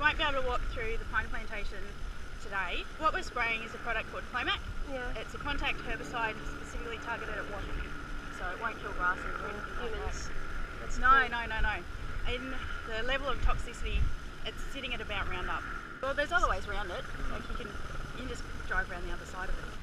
won't be able to walk through the pine plantation today. What we're spraying is a product called Plomac. Yeah. It's a contact herbicide specifically targeted at washes, so it won't kill grasses or anything Humans. No, cool. no, no, no. In the level of toxicity, it's sitting at about Roundup. Well, there's other ways around it. Like you can, you can just drive around the other side of it.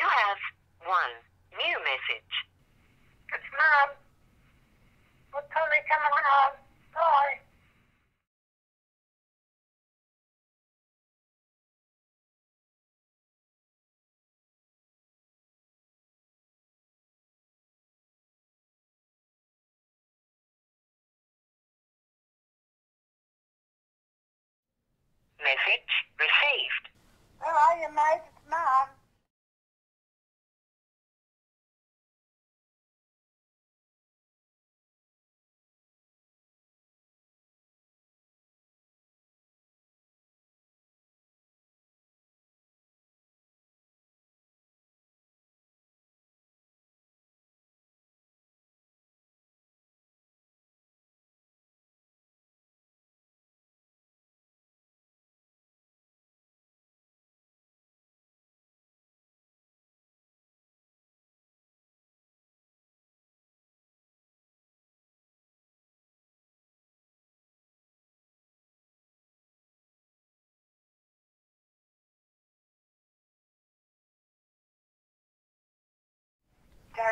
You have one new message. It's time are you coming home? Bye. Message received.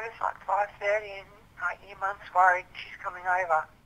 It's like 5.30 and like, your mum's worried she's coming over.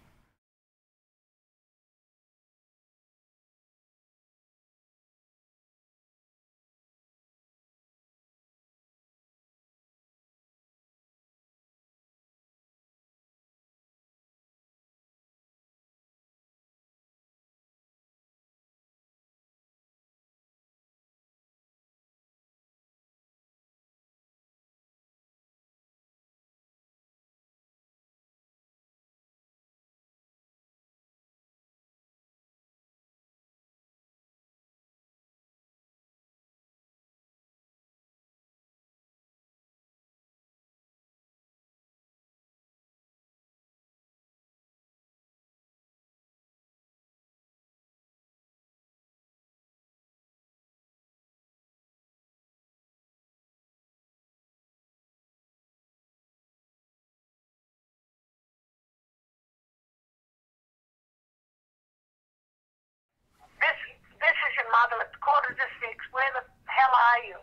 Your mother. It's quarter to six. Where the hell are you?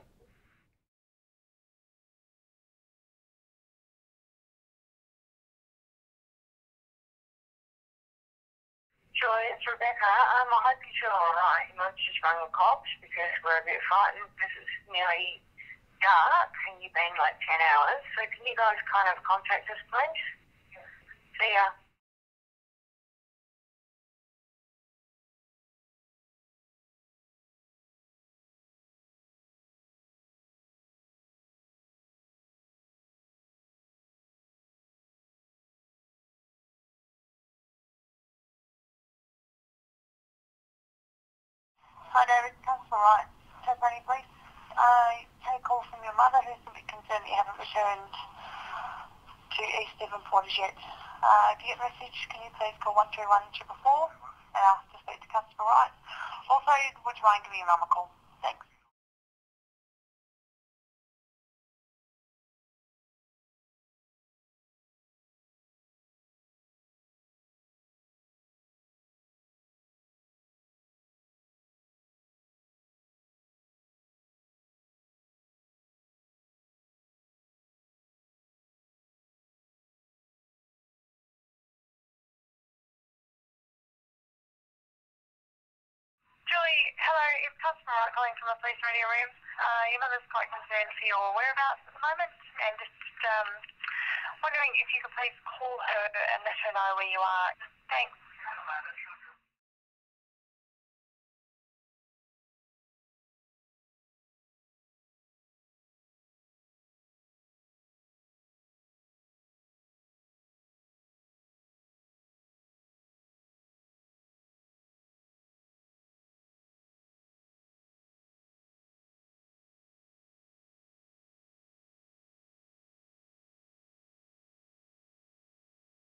Joy, it's Rebecca. Um, I hope you're all right. You might just rang the cops because we're a bit frightened. This is nearly dark and you've been like 10 hours. So can you guys kind of contact us, please? See ya. Hi, David. That's all right. Tasmania Police. I had a call from your mother who's a bit concerned that you haven't returned to East Devonport as yet. Uh, if you get a message, can you please call 131 444 and ask to speak to customer rights? Also, would you mind giving your mum a call? Thanks. Hello, it's customer calling from the police radio room. Uh, your mother's quite concerned for your whereabouts at the moment and just um, wondering if you could please call her and let her know where you are. Thanks.